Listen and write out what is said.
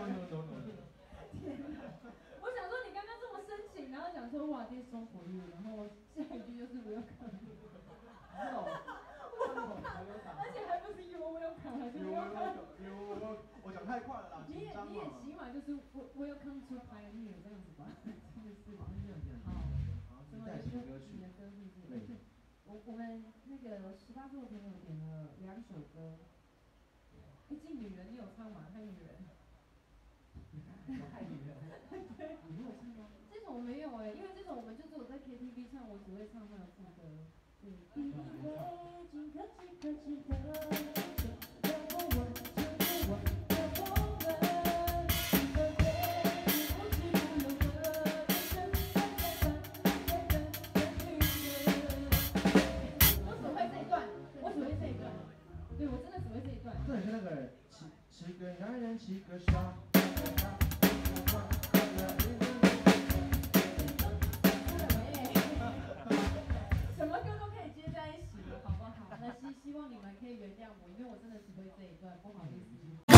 no no no no no。天哪！我想说你刚刚这么深情，然后讲说哇，this song for you，然后下一句就是 welcome。是哦。而且还不是 you welcome，还是 welcome。you welcome，我讲太快了啦，你也你也起码就是 welcome to pioneer 这样子吧，真的是。好，什么歌曲？你的歌是不是？我我们那个十八岁的朋友点了两首歌，毕竟女人你有唱吗？太女人。我只会唱一段，我歌。对，我真的只会这一段。真是那个七七个男人七个杀。你们可以原谅我因为我真的只会这一段不好意思。